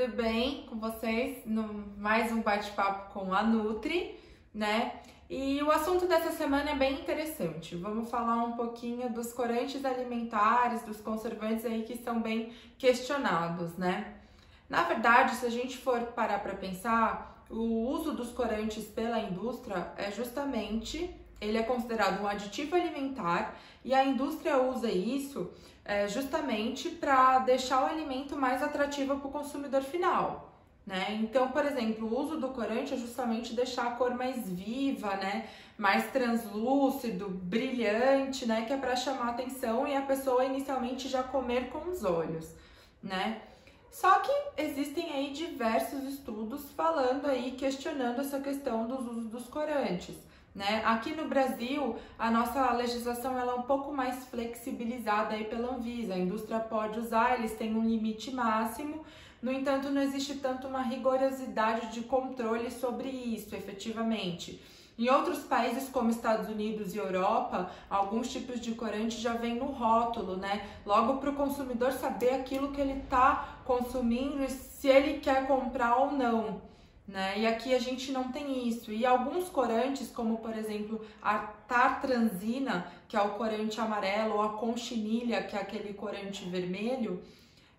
tudo bem com vocês? No mais um bate-papo com a Nutri, né? E o assunto dessa semana é bem interessante. Vamos falar um pouquinho dos corantes alimentares, dos conservantes aí que são bem questionados, né? Na verdade, se a gente for parar para pensar, o uso dos corantes pela indústria é justamente ele é considerado um aditivo alimentar e a indústria usa isso é, justamente para deixar o alimento mais atrativo para o consumidor final. Né? Então, por exemplo, o uso do corante é justamente deixar a cor mais viva, né? mais translúcido, brilhante, né? que é para chamar atenção e a pessoa inicialmente já comer com os olhos. Né? Só que existem aí diversos estudos falando aí, questionando essa questão dos usos dos corantes. Né? Aqui no Brasil, a nossa legislação ela é um pouco mais flexibilizada aí pela Anvisa. A indústria pode usar, eles têm um limite máximo. No entanto, não existe tanto uma rigorosidade de controle sobre isso, efetivamente. Em outros países como Estados Unidos e Europa, alguns tipos de corante já vem no rótulo, né? Logo para o consumidor saber aquilo que ele está consumindo e se ele quer comprar ou não né? E aqui a gente não tem isso. E alguns corantes, como por exemplo a tartranzina, que é o corante amarelo, ou a conchinilha, que é aquele corante vermelho,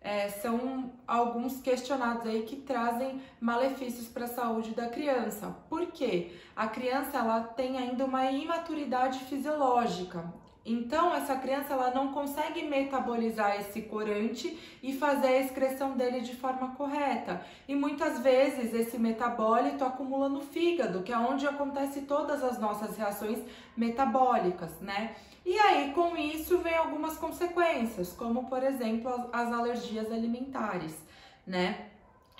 é, são alguns questionados aí que trazem malefícios para a saúde da criança. Por quê? A criança ela tem ainda uma imaturidade fisiológica. Então, essa criança ela não consegue metabolizar esse corante e fazer a excreção dele de forma correta. E muitas vezes esse metabólito acumula no fígado, que é onde acontece todas as nossas reações metabólicas, né? E aí, com isso, vem algumas consequências, como por exemplo as alergias alimentares, né?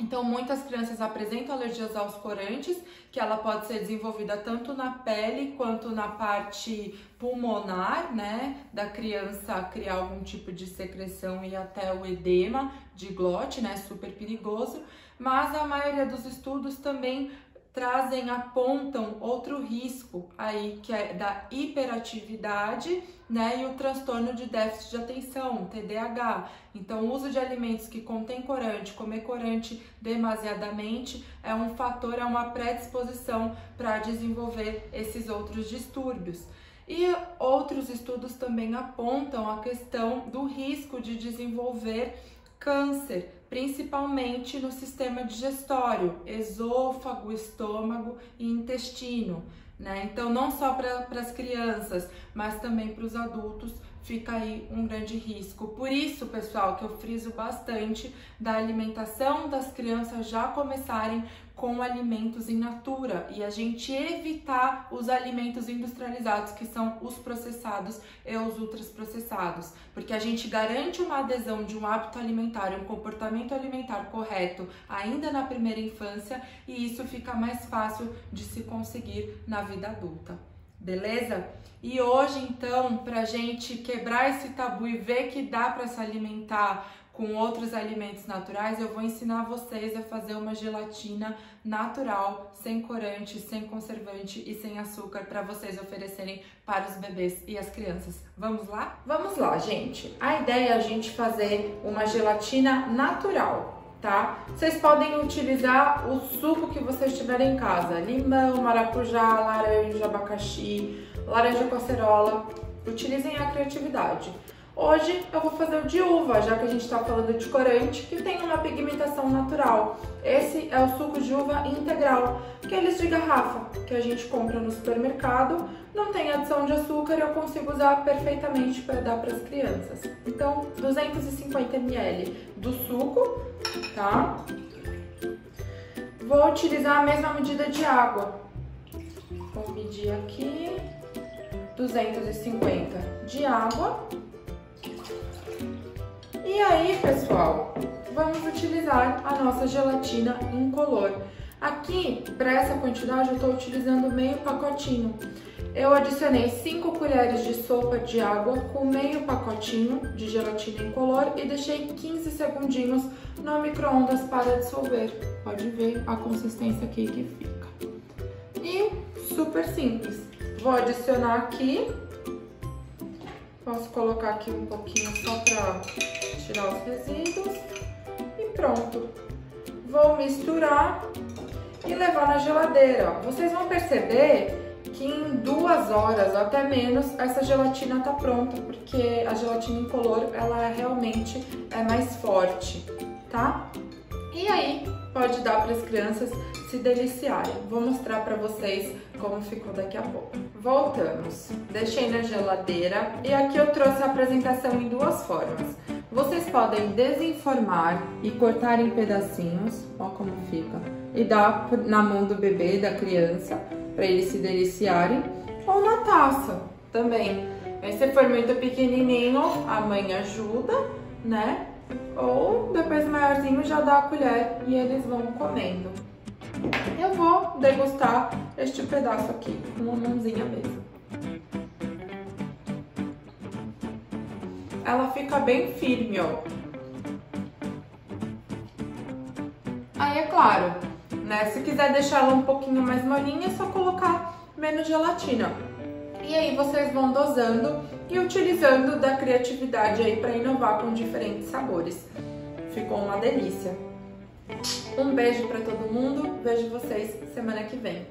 Então, muitas crianças apresentam alergias aos corantes, que ela pode ser desenvolvida tanto na pele quanto na parte pulmonar, né? Da criança criar algum tipo de secreção e até o edema de glote, né? Super perigoso. Mas a maioria dos estudos também trazem, apontam outro risco aí, que é da hiperatividade, né, e o transtorno de déficit de atenção, TDAH. Então, o uso de alimentos que contém corante, comer corante demasiadamente, é um fator, é uma predisposição para desenvolver esses outros distúrbios. E outros estudos também apontam a questão do risco de desenvolver câncer, principalmente no sistema digestório, esôfago, estômago e intestino. Né? Então, não só para as crianças, mas também para os adultos, fica aí um grande risco. Por isso, pessoal, que eu friso bastante da alimentação das crianças já começarem com alimentos in natura e a gente evitar os alimentos industrializados, que são os processados e os ultraprocessados, porque a gente garante uma adesão de um hábito alimentar, um comportamento alimentar correto ainda na primeira infância e isso fica mais fácil de se conseguir na vida adulta. Beleza? E hoje, então, para gente quebrar esse tabu e ver que dá para se alimentar com outros alimentos naturais, eu vou ensinar vocês a fazer uma gelatina natural, sem corante, sem conservante e sem açúcar para vocês oferecerem para os bebês e as crianças. Vamos lá? Vamos lá, gente. A ideia é a gente fazer uma gelatina natural, tá? Vocês podem utilizar o suco que vocês tiverem em casa: limão, maracujá, laranja, abacaxi, laranja com acerola. Utilizem a criatividade. Hoje eu vou fazer o de uva, já que a gente está falando de corante, que tem uma pigmentação natural. Esse é o suco de uva integral, aqueles de garrafa que a gente compra no supermercado. Não tem adição de açúcar e eu consigo usar perfeitamente para dar para as crianças. Então, 250 ml do suco, tá? Vou utilizar a mesma medida de água. Vou medir aqui 250 de água e aí, pessoal, vamos utilizar a nossa gelatina incolor. Aqui, para essa quantidade, eu estou utilizando meio pacotinho. Eu adicionei 5 colheres de sopa de água com meio pacotinho de gelatina incolor e deixei 15 segundinhos no micro-ondas para dissolver. Pode ver a consistência aqui que fica. E super simples. Vou adicionar aqui. Posso colocar aqui um pouquinho só para tirar os resíduos e pronto. vou misturar e levar na geladeira. Vocês vão perceber que em duas horas, até menos, essa gelatina tá pronta, porque a gelatina incolor, ela realmente é mais forte, tá? E aí, pode dar para as crianças se deliciarem. Vou mostrar para vocês como ficou daqui a pouco. Voltamos. Deixei na geladeira e aqui eu trouxe a apresentação em duas formas. Vocês podem desenformar e cortar em pedacinhos, ó como fica, e dar na mão do bebê, da criança, para eles se deliciarem, ou na taça também. Se for muito pequenininho, a mãe ajuda, né? Ou depois maiorzinho já dá a colher e eles vão comendo. Eu vou degustar este pedaço aqui com uma mãozinha mesmo. Ela fica bem firme, ó. Aí é claro, né? Se quiser deixar ela um pouquinho mais molinha, é só colocar menos gelatina. E aí vocês vão dosando e utilizando da criatividade aí para inovar com diferentes sabores. Ficou uma delícia. Um beijo para todo mundo. Vejo vocês semana que vem.